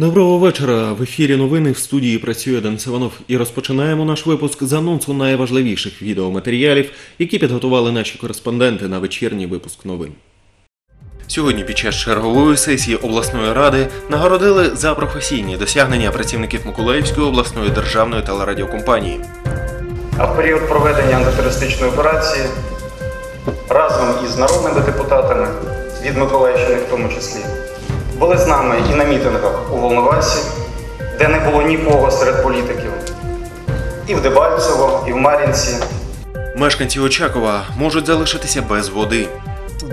Доброго вечора. В ефірі новини в студії працює Денис Іванов і розпочинаємо наш випуск з анонсу найважливіших відеоматеріалів, які підготували наші кореспонденти на вечірній випуск новин. Сьогодні під час чергової сесії обласної ради нагородили за професійні досягнення працівників Миколаївської обласної державної телерадіокомпанії. А в період проведення антитерористичної операції разом із народними депутатами від Миколаївщини в тому числі були з нами і на мітингах у Волновасі, де не було нікого серед політиків, і в Дебальцево, і в Мар'їнці. Мешканці Очакова можуть залишитися без води.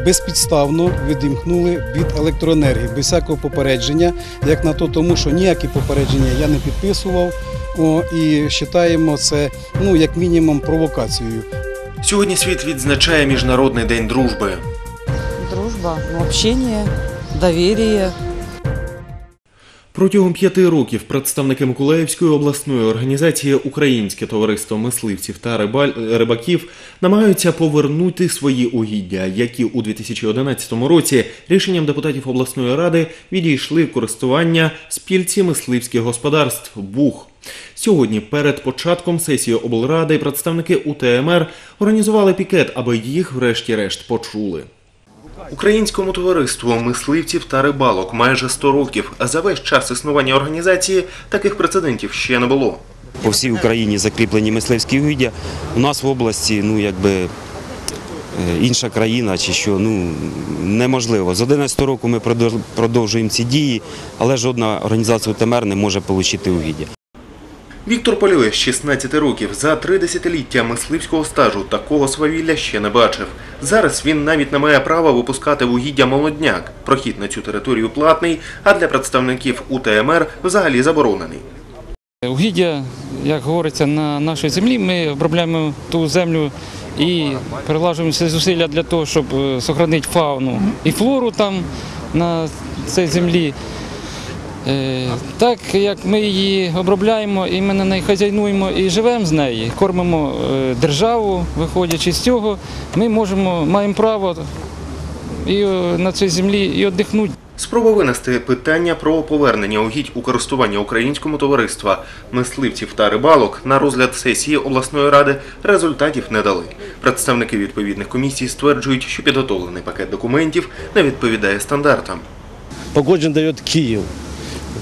безпідставно відімкнули від електроенергії без всякого попередження, як на то, тому що ніякі попередження я не підписував. О, і вважаємо це ну як мінімум провокацією. Сьогодні світ відзначає Міжнародний день дружби. Дружба, ну, общение, доверие. Протягом п'яти років представники Миколаївської обласної організації Українське товариство мисливців та рибаків намагаються повернути свої угіддя, які у 2011 році рішенням депутатів обласної ради відійшли в користування спільці мисливських господарств БУХ. Сьогодні, перед початком сесії облради, представники УТМР організували пікет, аби їх, врешті-решт, почули. Українському товариству мисливців та рибалок майже 100 років, а за весь час існування організації таких прецедентів ще не було. по всій Україні закріплені мисливські угіддя. У нас в області, ну якби е, інша країна чи що, ну неможливо. З 11 року ми продовж- продовжуємо ці дії, але жодна організація УТМР не може отримати угіддя. Віктор Польове з 16 років за три десятиліття мисливського стажу такого свавілля ще не бачив. Зараз він навіть не має права випускати в угіддя молодняк. Прохід на цю територію платний, а для представників УТМР взагалі заборонений. Угіддя, як говориться, на нашій землі ми обробляємо ту землю і прилажуємо всі зусилля для того, щоб зберігати фауну і флору там на цій землі. Е, Так як ми її обробляємо і ми на неї хазяйнуємо і живемо з неї, кормимо е, державу, виходячи з цього, ми можемо, маємо право і е, на цій землі і віддихнути. Спроба винести питання про повернення угідь у користування українському товариства мисливців та рибалок на розгляд сесії обласної ради результатів не дали. Представники відповідних комісій стверджують, що підготовлений пакет документів не відповідає стандартам. Погоджен дает Киев.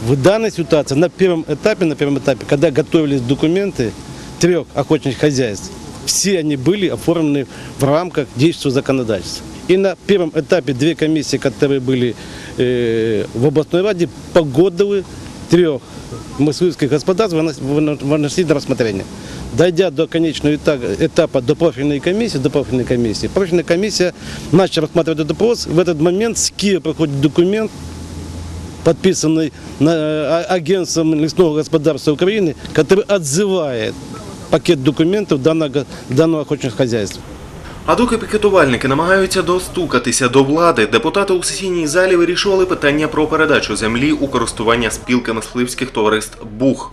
В данной ситуации на первом этапе, на первом этапе, когда готовились документы трех охотничьих хозяйств, все они были оформлены в рамках действующего законодательства. И на первом этапе две комиссии, которые были э, в областной раде, погодовы трех мыслительских господарств выносить на рассмотрение. Дойдя до конечного эта- этапа до профильной комиссии, до профильной комиссии, профильная комиссия начала рассматривать этот вопрос. В этот момент с Киева приходит документ, подписанный на, а- агентством лесного господарства Украины, который отзывает пакет документов данного, данного охотничьего хозяйства. А доки пікетувальники намагаються достукатися до влади, депутати у сесійній залі вирішували питання про передачу землі у користування спілки мисливських товариств БУХ.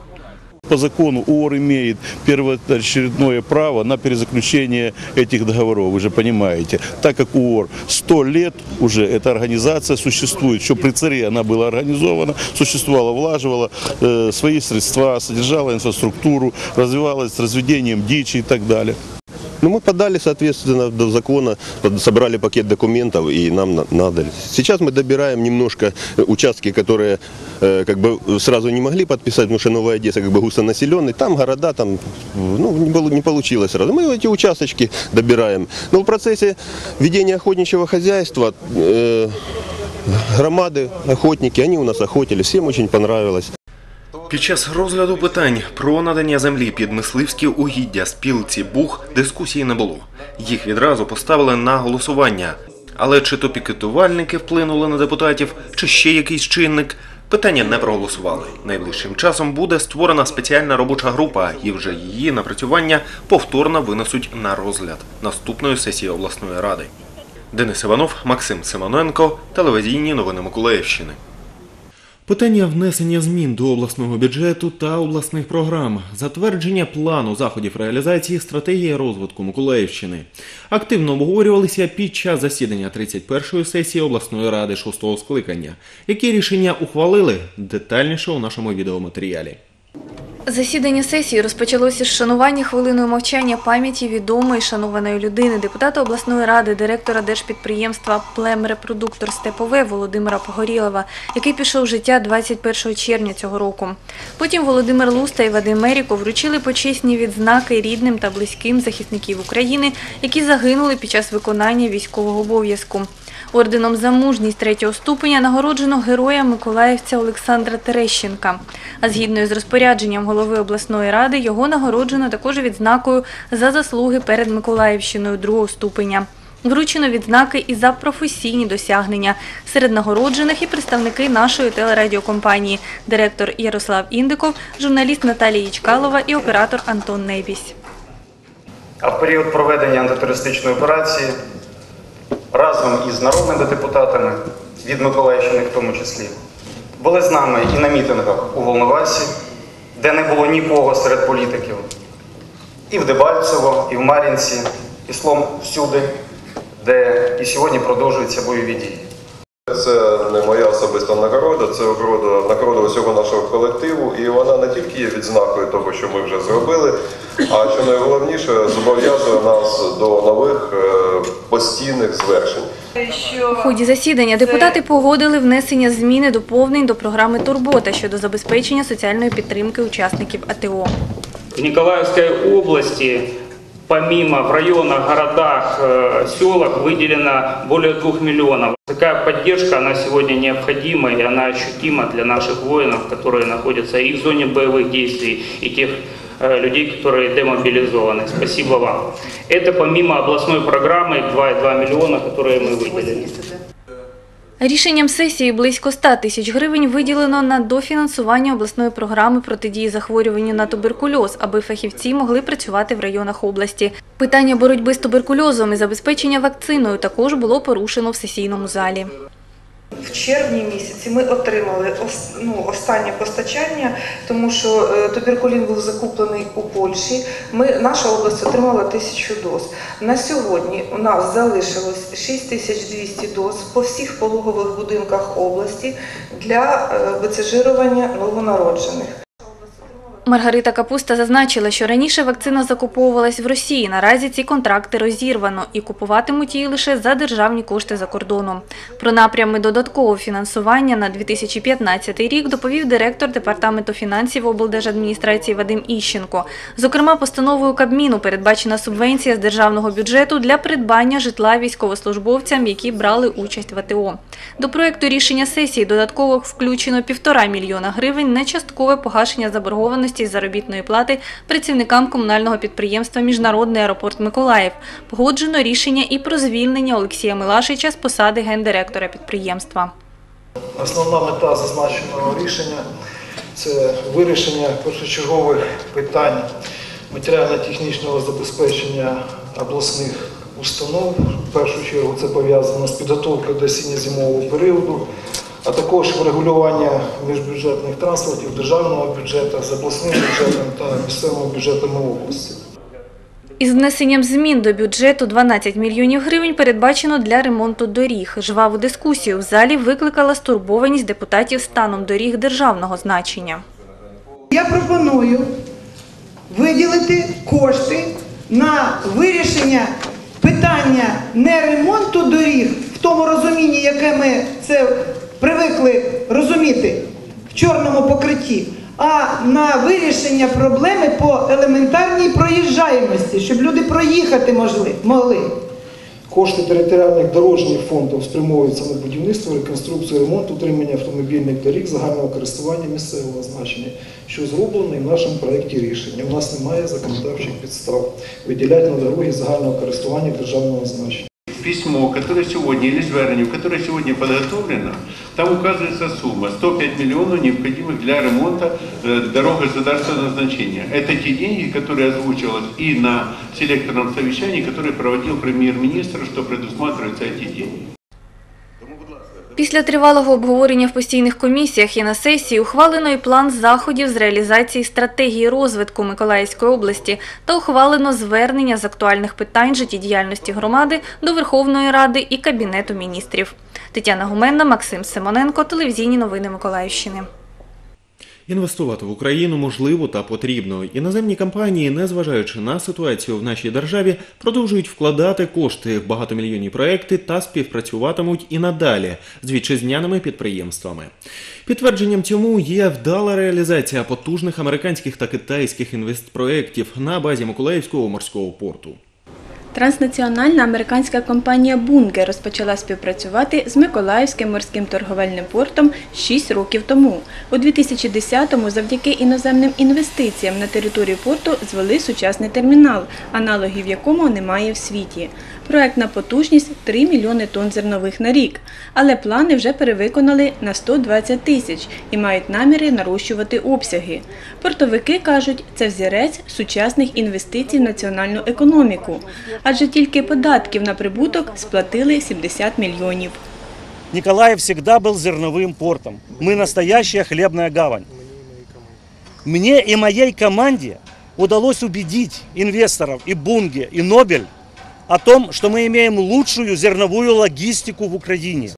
По закону ООР имеет первоочередное право на перезаключение этих договоров, вы же понимаете. Так как ООР 100 лет уже эта организация существует, еще при царе она была организована, существовала, влаживала э, свои средства, содержала инфраструктуру, развивалась с разведением дичи и так далее. Ну, мы подали, соответственно, до закона, собрали пакет документов и нам на- надали. Сейчас мы добираем немножко э, участки, которые э, как бы сразу не могли подписать, потому что Новая Одесса как бы густонаселенный. Там города, там ну, не получилось сразу. Мы эти участочки добираем. Но в процессе ведения охотничьего хозяйства э, громады, охотники, они у нас охотились, всем очень понравилось. Під час розгляду питань про надання землі під мисливські угіддя спілці БУХ дискусії не було. Їх відразу поставили на голосування. Але чи то пікетувальники вплинули на депутатів, чи ще якийсь чинник, питання не проголосували. Найближчим часом буде створена спеціальна робоча група, і вже її напрацювання повторно винесуть на розгляд наступної сесії обласної ради. Денис Іванов, Максим Симоненко, телевізійні новини Миколаївщини. Питання внесення змін до обласного бюджету та обласних програм, затвердження плану заходів реалізації стратегії розвитку Миколаївщини активно обговорювалися під час засідання 31-ї сесії обласної ради 6-го скликання. Які рішення ухвалили детальніше у нашому відеоматеріалі. Засідання сесії розпочалося з шанування хвилиною мовчання пам'яті відомої шанованої людини, депутата обласної ради, директора держпідприємства «Племрепродуктор Степове» Володимира Погорєлова, який пішов в життя 21 червня цього року. Потім Володимир Луста і Вадим Меріко вручили почесні відзнаки рідним та близьким захисників України, які загинули під час виконання військового обов'язку. Орденом за мужність третього ступеня нагороджено героя Миколаївця Олександра Терещенка. А згідно з розпорядженням голови обласної ради, його нагороджено також відзнакою за заслуги перед Миколаївщиною другого ступеня. Вручено відзнаки і за професійні досягнення. Серед нагороджених і представники нашої телерадіокомпанії, директор Ярослав Індиков, журналіст Наталія Ічкалова і оператор Антон Небісь. А в період проведення антитерористичної операції разом із народними депутатами від Миколаївщини в тому числі були з нами і на мітингах у Волновасі, де не було нікого серед політиків, і в Дебальцево, і в Мар'їнці, і словом всюди, де і сьогодні продовжуються бойові дії. Це не моя особиста нагорода, це нагорода, нагорода усього нашого колективу, і вона не тільки є відзнакою того, що ми вже зробили, а що найголовніше зобов'язує нас до нових е, постійних звершень. У ході засідання депутати погодили внесення зміни доповнень до програми Турбота щодо забезпечення соціальної підтримки учасників АТО. В Николаевской области, помимо в районах, городах, э, селах, выделено более 2 миллионов. Такая поддержка, она сегодня необходима и она ощутима для наших воинов, которые находятся и в зоне боевых действий, и тех э, людей, которые демобилизованы. Спасибо вам. Это помимо областной программы 2,2 миллиона, которые мы выделили. Рішенням сесії близько 100 тисяч гривень виділено на дофінансування обласної програми протидії захворюванню на туберкульоз, аби фахівці могли працювати в районах області. Питання боротьби з туберкульозом і забезпечення вакциною також було порушено в сесійному залі. В червні місяці ми отримали ну, останнє постачання, тому що е, туберкулін був закуплений у Польщі. Ми, наша область отримала тисячу доз. На сьогодні у нас залишилось 6200 доз по всіх пологових будинках області для е, бецежирування новонароджених. Маргарита Капуста зазначила, що раніше вакцина закуповувалась в Росії. Наразі ці контракти розірвано і купуватимуть її лише за державні кошти за кордоном. Про напрями додаткового фінансування на 2015 рік доповів директор департаменту фінансів облдержадміністрації Вадим Іщенко. Зокрема, постановою Кабміну передбачена субвенція з державного бюджету для придбання житла військовослужбовцям, які брали участь в АТО. До проекту рішення сесії додатково включено півтора мільйона гривень на часткове погашення заборгованості заробітної плати працівникам комунального підприємства Міжнародний аеропорт Миколаїв. Погоджено рішення і про звільнення Олексія Милашича з посади гендиректора підприємства. Основна мета зазначеного рішення це вирішення першочергових питань матеріально-технічного забезпечення обласних установ. В першу чергу це пов'язано з підготовкою до осінньо-зимового періоду, а також врегулювання міжбюджетних трансфертів державного бюджету з обласним бюджетом та місцевими бюджетами області. Із внесенням змін до бюджету 12 мільйонів гривень передбачено для ремонту доріг. Жваву дискусію в залі викликала стурбованість депутатів станом доріг державного значення. Я пропоную виділити кошти на вирішення питання не ремонту доріг в тому розумінні, яке ми це привикли розуміти в чорному покритті, а на вирішення проблеми по елементарній проїжджаємості, щоб люди проїхати могли. Кошти територіальних дорожніх фондів спрямовуються на будівництво, реконструкцію, ремонт, утримання автомобільних доріг загального користування місцевого значення, що зроблено і в нашому проєкті рішення. У нас немає законодавчих підстав виділяти на дороги загального користування державного значення. Письмо, которое сегодня, или звернение, которое сегодня подготовлено, там указывается сумма 105 миллионов, необходимых для ремонта э, дорог государственного значения. Это те деньги, которые озвучивалось и на селекторном совещании, которое проводил премьер-министр, что предусматриваются эти деньги. Після тривалого обговорення в постійних комісіях і на сесії ухвалено і план заходів з реалізації стратегії розвитку Миколаївської області та ухвалено звернення з актуальних питань життєдіяльності громади до Верховної Ради і Кабінету міністрів. Тетяна Гуменна, Максим Симоненко, телевізійні новини Миколаївщини. Інвестувати в Україну можливо та потрібно. Іноземні компанії, незважаючи на ситуацію в нашій державі, продовжують вкладати кошти в багатомільйонні проекти та співпрацюватимуть і надалі з вітчизняними підприємствами. Підтвердженням цьому є вдала реалізація потужних американських та китайських інвестпроєктів на базі Миколаївського морського порту. Транснаціональна американська компанія Бунгер розпочала співпрацювати з Миколаївським морським торговельним портом 6 років тому. У 2010-му завдяки іноземним інвестиціям на територію порту звели сучасний термінал, аналогів якому немає в світі. Проектна потужність 3 мільйони тонн зернових на рік, але плани вже перевиконали на 120 тисяч і мають наміри нарощувати обсяги. Портовики кажуть, це взірець сучасних інвестицій в національну економіку, адже тільки податків на прибуток сплатили 70 мільйонів. Николаев всегда был зерновым портом. Мы настоящая хлебная гавань. Мне и моей команде удалось убедить инвесторов и Бунге, и Нобель о том, что мы имеем лучшую зерновую логистику в Украине.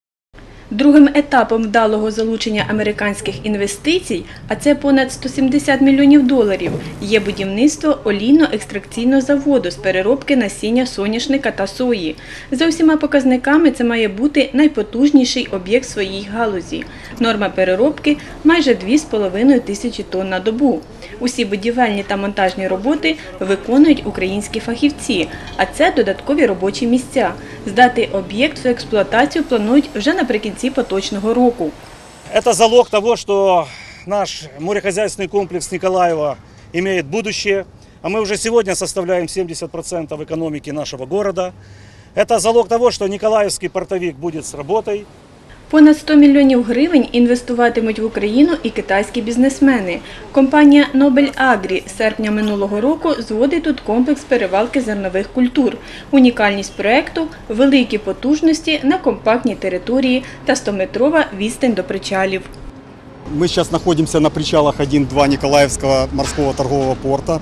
Другим етапом вдалого залучення американських інвестицій, а це понад 170 мільйонів доларів, є будівництво олійно-екстракційного заводу з переробки насіння соняшника та сої. За усіма показниками це має бути найпотужніший об'єкт своїй галузі. Норма переробки майже 2,5 тисячі тонн на добу. Усі будівельні та монтажні роботи виконують українські фахівці, а це додаткові робочі місця. Здати об'єкт в експлуатацію планують вже наприкінці поточного року. Это залог того, что наш морехозяйственный комплекс Николаева имеет будущее, а мы уже сегодня составляем 70% экономики нашего города. Это залог того, что Николаевский портовик будет с работой, Понад 100 мільйонів гривень інвестуватимуть в Україну і китайські бізнесмени. Компанія Nobel Agri з серпня минулого року зводить тут комплекс перевалки зернових культур. Унікальність проекту – великі потужності на компактній території та 100-метрова відстань до причалів. Мы сейчас находимся на причалах 1-2 Николаевского морского торгового порта.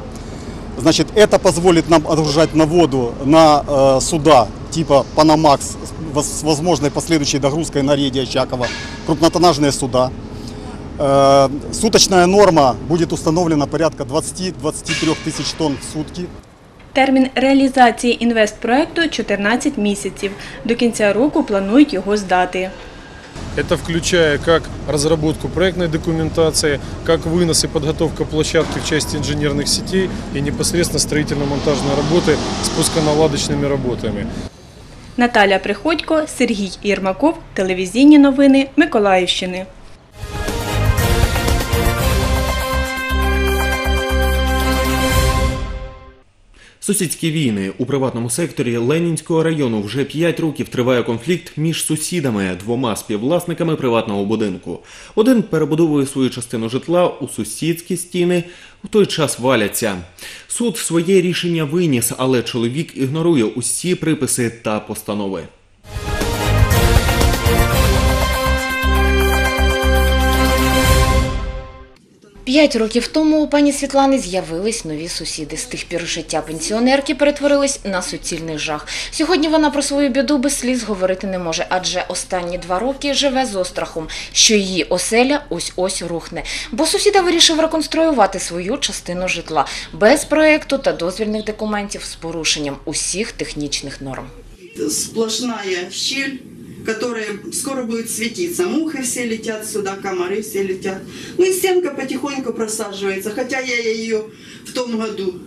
Значит, это позволит нам отгружать на воду на э, суда типа Panamax с воз- с возможной последующей догрузкой на рейде Очакова, крупнотоннажные суда. Э, суточная норма будет установлена порядка 20-23 тысяч тонн в сутки. Термін реалізації інвестпроекту – 14 місяців. До кінця року планують його здати. Это включая как разработку проектной документации, как вынос и подготовка площадки в части инженерных сетей и непосредственно строительно-монтажные работы с пусконаладочными работами. Наталя Приходько, Сергій Єрмаков, телевізійні новини Миколаївщини. Сусідські війни у приватному секторі Ленінського району вже 5 років триває конфлікт між сусідами, двома співвласниками приватного будинку. Один перебудовує свою частину житла у сусідські стіни, в той час валяться. Суд своє рішення виніс, але чоловік ігнорує усі приписи та постанови. П'ять років тому у пані Світлани з'явились нові сусіди. З тих пір життя пенсіонерки перетворилось на суцільний жах. Сьогодні вона про свою біду без сліз говорити не може, адже останні два роки живе з острахом, що її оселя ось-ось рухне. Бо сусіда вирішив реконструювати свою частину житла без проекту та дозвільних документів з порушенням усіх технічних норм. сплошная щель, которая скоро будет светиться. Мухи все летят сюда, комары все летят. Ну и стенка потихоньку просаживается, хотя я ее в том году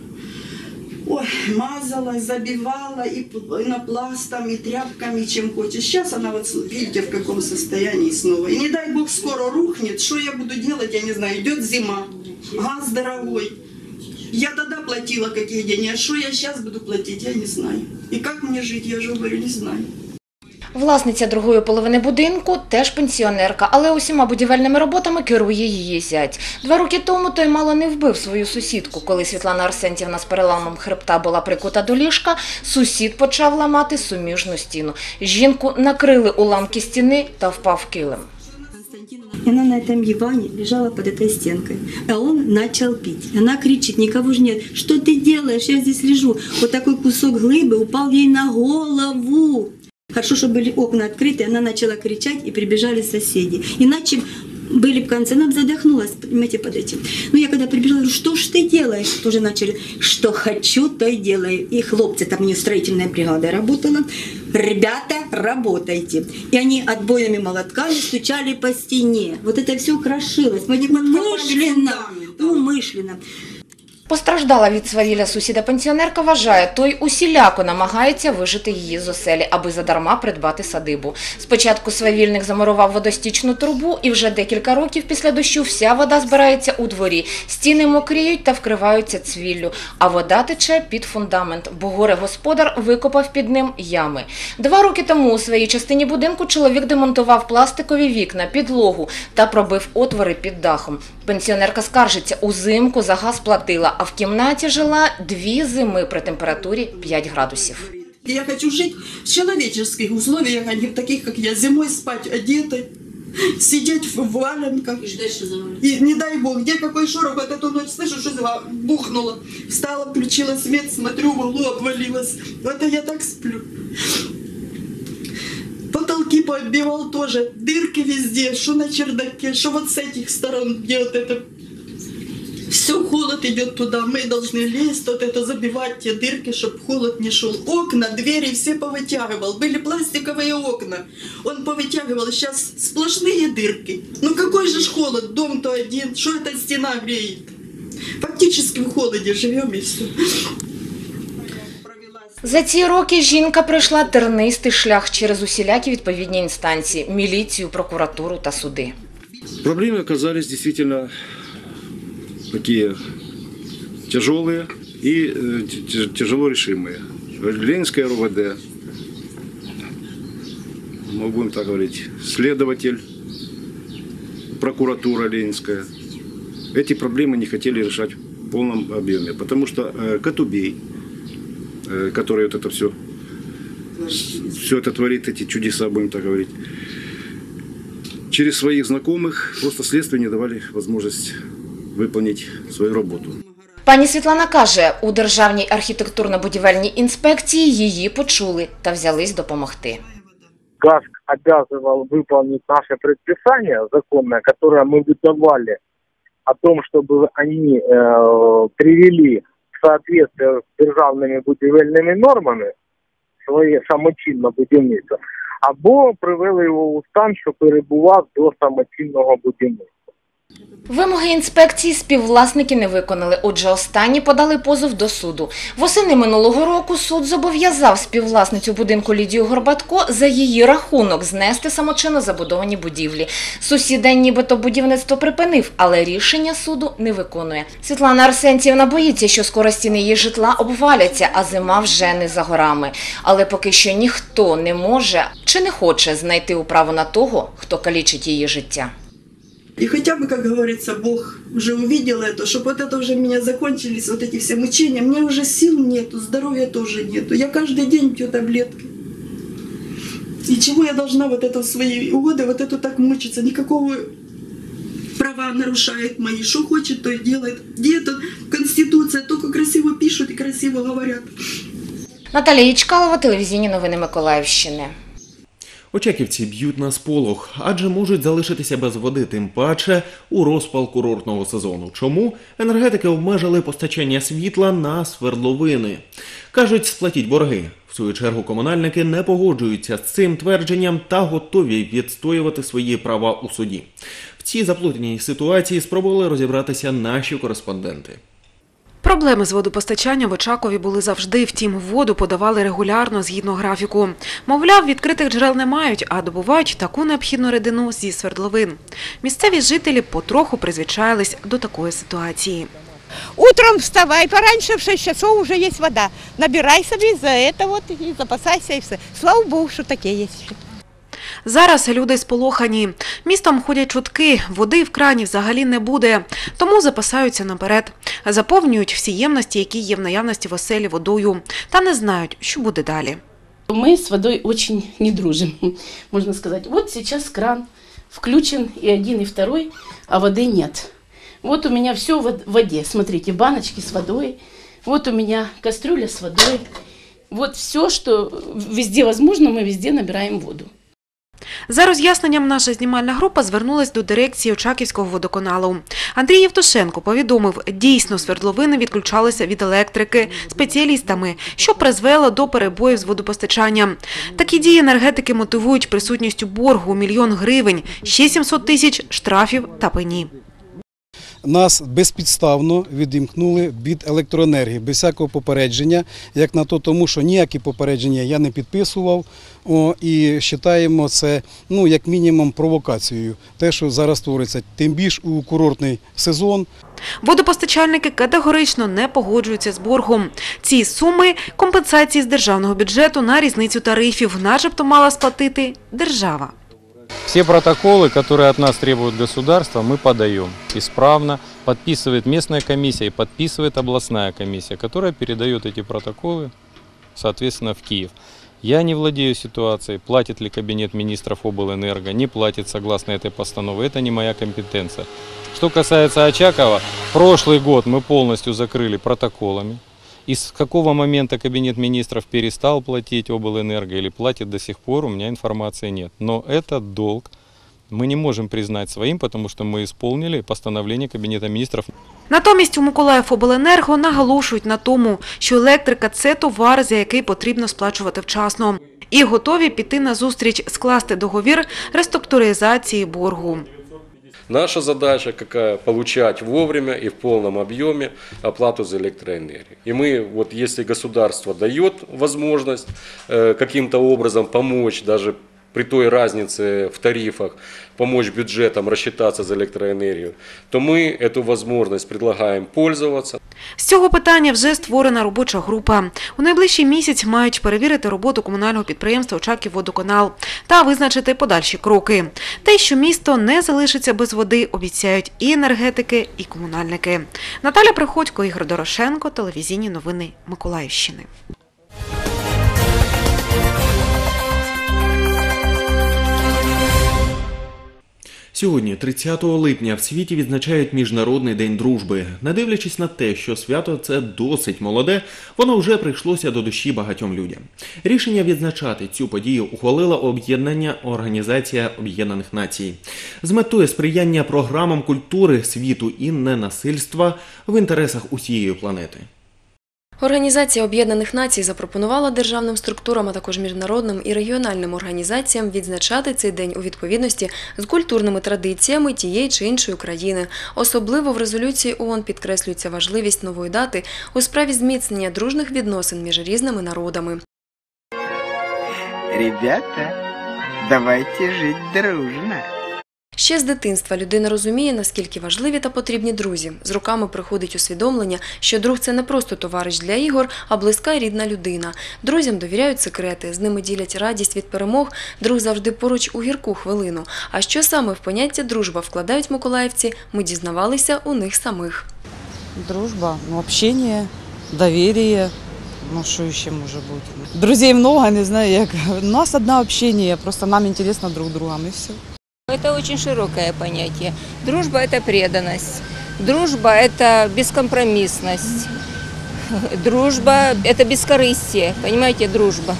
ой, мазала, забивала и пенопластом, и тряпками, чем хочешь. Сейчас она вот, видите, в каком состоянии снова. И не дай бог скоро рухнет, что я буду делать, я не знаю. Идет зима, газ дорогой. Я тогда платила какие деньги, а что я сейчас буду платить, я не знаю. И как мне жить, я же говорю, не знаю. Власниця другої половини будинку теж пенсіонерка, але усіма будівельними роботами керує її зять. Два роки тому той мало не вбив свою сусідку. Коли Світлана Арсентівна з переламом хребта була прикута до ліжка, сусід почав ламати суміжну стіну. Жінку накрили уламки стіни та впав килим. И она на этом диване лежала под этой стенкой. А он начал пить. Она кричит, никого же нет. Что ты делаешь? Я здесь лежу. Вот такой кусок глыбы упал ей на голову. Хорошо, что были окна открыты. Она начала кричать, и прибежали соседи. Иначе были в конце, она задохнулась, понимаете, под этим. Ну, я когда прибежала, говорю, что ж ты делаешь? Тоже начали, что хочу, то и делаю. И хлопцы, там у нее строительная бригада работала. Ребята, работайте. И они отбойными молотками стучали по стене. Вот это все крошилось. Умышленно. Умышленно. Постраждала від свавілля сусіда пенсіонерка вважає, той усіляко намагається вижити її з оселі, аби задарма придбати садибу. Спочатку свавільник замурував водостічну трубу, і вже декілька років після дощу вся вода збирається у дворі. Стіни мокріють та вкриваються цвіллю, а вода тече під фундамент, бо горе-господар викопав під ним ями. Два роки тому у своїй частині будинку чоловік демонтував пластикові вікна, підлогу та пробив отвори під дахом. Пенсіонерка скаржиться, узимку за газ платила, а в кімнаті жила дві зими при температурі 5 градусів. Я хочу жить в человеческих условиях, а не в таких, как я, зимой спать одетой, сидеть в валенках. И ждать, что И не дай бог, где какой шорох, вот эту ночь слышу, что за- бухнуло. Встала, включила свет, смотрю, в углу обвалилась. Это я так сплю. Потолки пооббивал тоже, дырки везде, что на чердаке, что вот с этих сторон, где вот это все, холод идет туда, мы должны лезть, вот это забивать те дырки, чтобы холод не шел. Окна, двери все повытягивал, были пластиковые окна. Он повытягивал, сейчас сплошные дырки. Ну какой же ж холод, дом-то один, что эта стена греет? Фактически в холоде живем и все. За ці роки жінка пройшла тернистий шлях через усілякі відповідні інстанції – міліцію, прокуратуру та суди. Проблемы оказались действительно такие тяжелые и э, т- тяжело решимые. Ленинская РУВД, мы будем так говорить, следователь, прокуратура Ленинская. Эти проблемы не хотели решать в полном объеме, потому что э, Катубей, э, который вот это все, все это творит, эти чудеса, будем так говорить, через своих знакомых просто следствию не давали возможность выполнить свою работу. Пані Світлана каже, у Державній архітектурно-будівельній інспекції її почули та взялись допомогти. ГАСК обязывал выполнить наше предписание законное, которое мы выдавали о том, чтобы они э, привели в соответствие с державними будівельними нормами своє самочинне будівництво, або привели його у стан, що перебував до самочинного будівництва. Вимоги інспекції співвласники не виконали, отже останні подали позов до суду. Восени минулого року суд зобов'язав співвласницю будинку Лідію Горбатко за її рахунок знести самочинно забудовані будівлі. Сусіда нібито будівництво припинив, але рішення суду не виконує. Світлана Арсентьєвна боїться, що скоро стіни її житла обваляться, а зима вже не за горами. Але поки що ніхто не може чи не хоче знайти управу на того, хто калічить її життя. И хотя бы, как говорится, Бог уже увидел это, чтобы вот это уже у меня закончились, вот эти все мучения. Мне уже сил нету, здоровья тоже нету. Я каждый день пью таблетки. И чего я должна вот это в свои годы, вот это так мучиться? Никакого права нарушает мои. Что хочет, то и делает. Где это Конституция? Только красиво пишут и красиво говорят. Наталія Ячкалова, телевізійні новини Миколаївщини. Очаківці б'ють на сполох, адже можуть залишитися без води, тим паче у розпал курортного сезону. Чому енергетики обмежили постачання світла на свердловини? Кажуть, сплатіть борги. В свою чергу комунальники не погоджуються з цим твердженням та готові відстоювати свої права у суді. В цій заплутаній ситуації спробували розібратися наші кореспонденти. Проблеми з водопостачанням в Очакові були завжди, втім, воду подавали регулярно згідно графіку. Мовляв, відкритих джерел не мають, а добувають таку необхідну рідину зі свердловин. Місцеві жителі потроху призвичаїлись до такої ситуації. Утром вставай, пораньше в 6 часов уже есть вода. Набирай себе за это вот запасайся и все. Слава Богу, що таке є. ще. Зараз люди сполохані. Містом ходять чутки, води в крані взагалі не буде, тому запасаються наперед. Заповнюють всі ємності, які є в наявності в оселі водою, та не знають, що буде далі. Мы с водой очень не дружим, можно сказать. Вот сейчас кран включен и один, и второй, а воды нет. Вот у меня все в воде. Смотрите, баночки с водой. Вот у меня кастрюля с водой. Вот все, что везде возможно, мы везде набираем воду. За роз'ясненням наша знімальна група звернулась до дирекції Очаківського водоканалу. Андрій Євтушенко повідомив, дійсно свердловини відключалися від електрики спеціалістами, що призвело до перебоїв з водопостачанням. Такі дії енергетики мотивують присутністю боргу мільйон гривень, ще 700 тисяч штрафів та пені. Нас безпідставно відімкнули від електроенергії, без всякого попередження, як на то, тому що ніякі попередження я не підписував. О, і вважаємо це ну, як мінімум провокацією, те, що зараз твориться, тим більш у курортний сезон. Водопостачальники категорично не погоджуються з боргом. Ці суми – компенсації з державного бюджету на різницю тарифів, начебто мала сплатити держава. Все протоколы, которые от нас требует государство, мы подаем исправно. Подписывает местная комиссия и подписывает областная комиссия, которая передает эти протоколы, соответственно, в Киев. Я не владею ситуацией, платит ли кабинет министров облэнерго, не платит согласно этой постанове. Это не моя компетенция. Что касается Очакова, прошлый год мы полностью закрыли протоколами. И с какого момента кабинет министров перестал платить облэнерго или платит до сих пор, у меня информации нет. Но этот долг мы не можем признать своим, потому что мы исполнили постановление кабинета министров. Натомість у Миколаївобленерго наголошують на тому, що електрика – це товар, за який потрібно сплачувати вчасно. І готові піти на зустріч скласти договір реструктуризації боргу. Наша задача какая? Получать вовремя и в полном объеме оплату за электроэнергию. И мы, вот если государство дает возможность э, каким-то образом помочь даже при той разнице в тарифах, помочь бюджетам рассчитаться за электроэнергию, то мы эту возможность предлагаем пользоваться. З цього питання вже створена робоча група. У найближчий місяць мають перевірити роботу комунального підприємства «Очаківводоканал» та визначити подальші кроки. Те, що місто не залишиться без води, обіцяють і енергетики, і комунальники. Наталя Приходько, Ігор Дорошенко, телевізійні новини Миколаївщини. Сьогодні, 30 липня, в світі відзначають Міжнародний день дружби. Не дивлячись на те, що свято це досить молоде, воно вже прийшлося до душі багатьом людям. Рішення відзначати цю подію ухвалила об'єднання Організація Об'єднаних Націй з метою сприяння програмам культури світу і ненасильства в інтересах усієї планети. Організація Об'єднаних Націй запропонувала державним структурам, а також міжнародним і регіональним організаціям відзначати цей день у відповідності з культурними традиціями тієї чи іншої країни. Особливо в резолюції ООН підкреслюється важливість нової дати у справі зміцнення дружних відносин між різними народами. Ребята, давайте жить дружно. Ще з дитинства людина розуміє, наскільки важливі та потрібні друзі. З роками приходить усвідомлення, що друг це не просто товариш для ігор, а близька і рідна людина. Друзям довіряють секрети, з ними ділять радість від перемог. Друг завжди поруч у гірку хвилину. А що саме в поняття дружба вкладають миколаївці, ми дізнавалися у них самих. Дружба, ну, общение, доверие. Ну, что еще может быть? Друзей много, не знаю, як. У нас одно общение, просто нам интересно друг другом, и все. Это очень широкое понятие. Дружба – это преданность. Дружба – это бескомпромиссность. Дружба – это бескорыстие. Понимаете, дружба.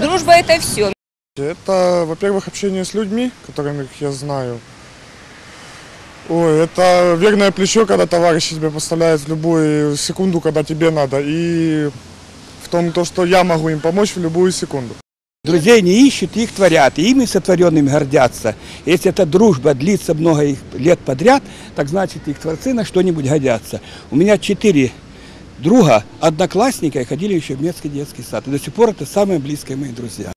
Дружба – это все. Это, во-первых, общение с людьми, которыми я знаю. Ой, это верное плечо, когда товарищ тебя поставляет в любую секунду, когда тебе надо. И в том, то, что я могу им помочь в любую секунду. Друзей не ищут, их творят, и ими сотворенными гордятся. Если эта дружба длится много их лет подряд, так значит их творцы на что-нибудь годятся. У меня четыре друга, одноклассника, и ходили еще в Метский детский сад. И до сих пор это самые близкие мои друзья.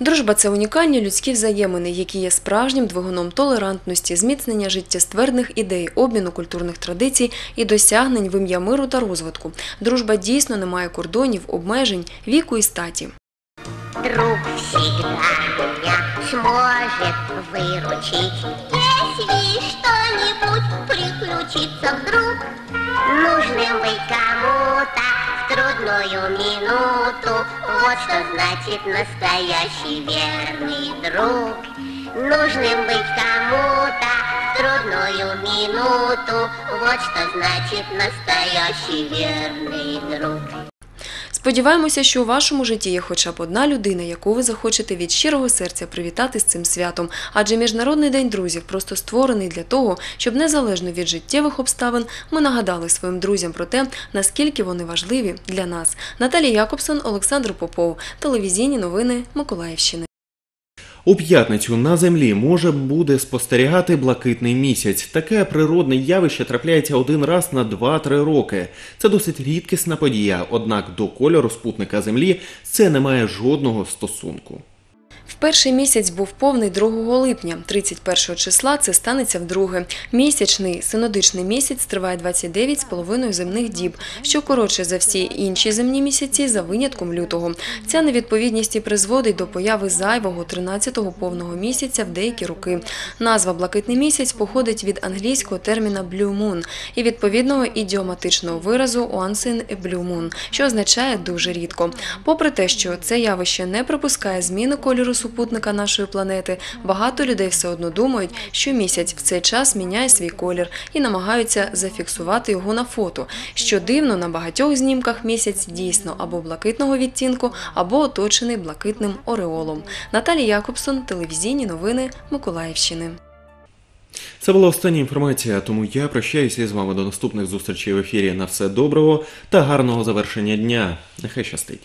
Дружба це унікальні людські взаємини, які є справжнім двигуном толерантності, зміцнення життєствердних ідей, обміну культурних традицій і досягнень в ім'я миру та розвитку. Дружба дійсно не має кордонів, обмежень, віку і статі. Друг всегда меня сможет выручить, если что-нибудь приключится вдруг. Нужным быть кому-то в трудную минуту, вот что значит настоящий верный друг. Нужным быть кому-то в трудную минуту, вот что значит настоящий верный друг. Сподіваємося, що у вашому житті є хоча б одна людина, яку ви захочете від щирого серця привітати з цим святом. Адже Міжнародний день друзів просто створений для того, щоб незалежно від життєвих обставин ми нагадали своїм друзям про те, наскільки вони важливі для нас. Наталія Якобсон, Олександр Попов, телевізійні новини Миколаївщини. У п'ятницю на землі може буде спостерігати блакитний місяць. Таке природне явище трапляється один раз на 2-3 роки. Це досить рідкісна подія, однак до кольору спутника Землі це не має жодного стосунку. В перший місяць був повний 2 липня, 31 числа це станеться вдруге. Місячний синодичний місяць триває 29,5 земних діб, що коротше за всі інші земні місяці за винятком лютого. Ця невідповідність і призводить до появи зайвого 13-го повного місяця в деякі роки. Назва блакитний місяць походить від англійського терміна blue moon і відповідного ідіоматичного виразу once in a blue moon, що означає дуже рідко. Попри те, що це явище не припускає зміни кольору супутника нашої планети, багато людей все одно думають, що місяць в цей час міняє свій колір і намагаються зафіксувати його на фото. Що дивно, на багатьох знімках місяць дійсно або блакитного відтінку, або оточений блакитним ореолом. Наталія Якобсон, телевізійні новини Миколаївщини. Це була остання інформація, тому я прощаюся з вами до наступних зустрічей в ефірі. На все доброго та гарного завершення дня. Нехай щастить.